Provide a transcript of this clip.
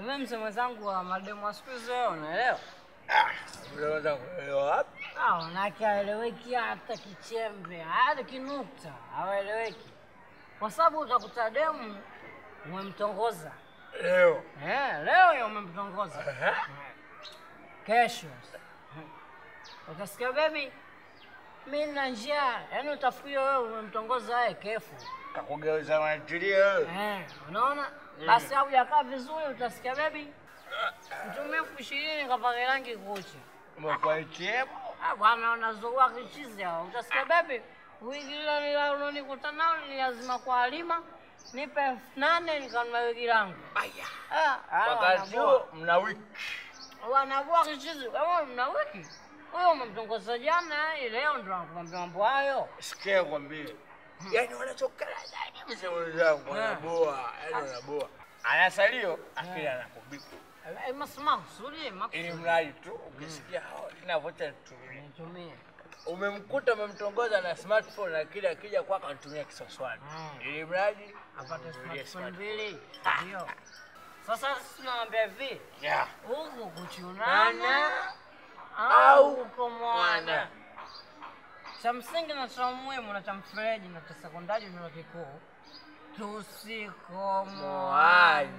mzee mwenzangu wa mademu wa siku hizi wewe unaelewa? Unaweza kuelewa wapi? Ah, wanawake haeleweki hata kichembe, hata kinukta hawaeleweki, kwa sababu utakuta demu umemtongoza Leo. eh, leo umemtongoza kesho utasikia bebi, mi na njaa, yaani utafikiria wewe umemtongoza yeye kefu Kakugeuza mantilia wewe. eh, unaona? Basi au jakaa vizuri, utasikia bebi, mtumie elfu ishirini kapake rangi kucha ATM? Ah, bwana unazoua kichizi hao. Utasikia bebi, Wiki ile lile ulonikuta nao ni lazima kwa Halima nipe elfu nane nikanunua wiki langu. Aya. Ah, ah, Wakati huo mna wiki. Wanavua kichizi. Wewe mna wiki. Wewe umemtongoza jana, leo ndo anakuambia mambo hayo. Sikia kwambie. Yaani wanachokana zaidi mzee mwenzangu Eh. wanaboa, yaani wanaboa. Anasalio akili anakubika. Ili mradi tu ukisikia tu. Nitumie. Umemkuta umemtongoza na smartphone na kile akija kwako anatumia kiswaswali. Ili mradi Apate smartphone mbili. Ndio. Sasa tunawaambia hivi, huku kuchunana Cha msingi na cha muhimu na cha mfereji na cha sekondari na kikuu, tusikomoaje.